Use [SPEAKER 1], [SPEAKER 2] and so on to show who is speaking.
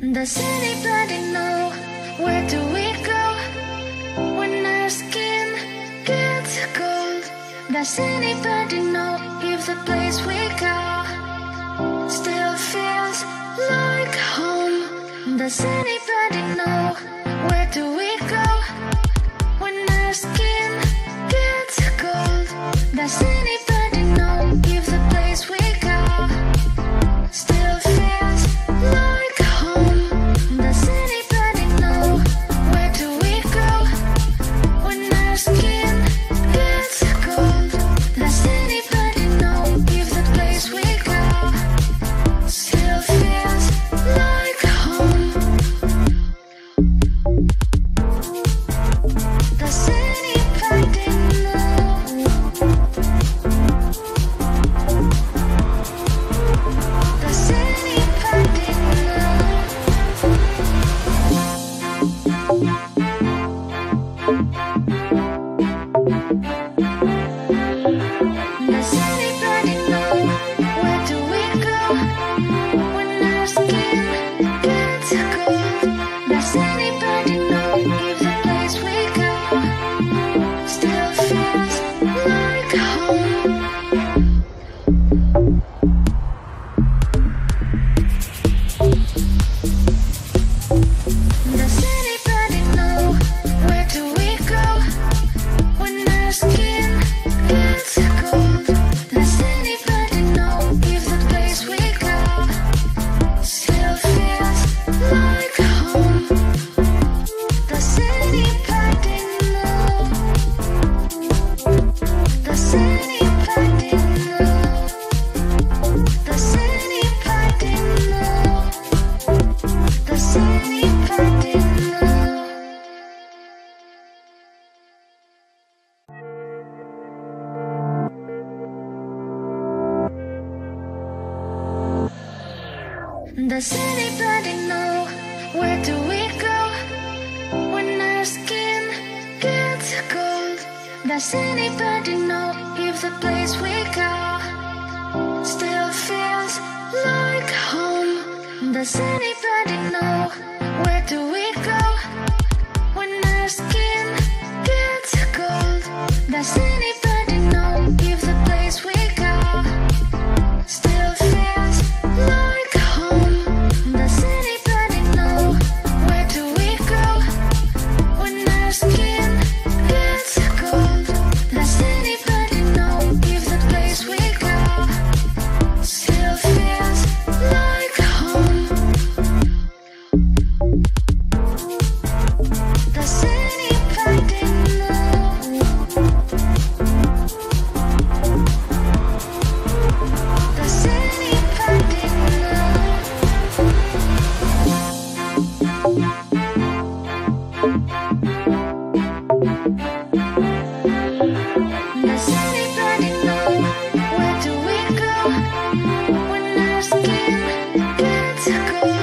[SPEAKER 1] Does anybody know where do we go when our skin gets cold? Does anybody know if the place we go still feels like home? Does anybody know where do we go when our skin gets cold? Does anybody know? Does anybody know where do we skin gets cold? Does anybody know if the place we go still feels like home? Does anybody know where do we go when our skin gets cold? Does Good.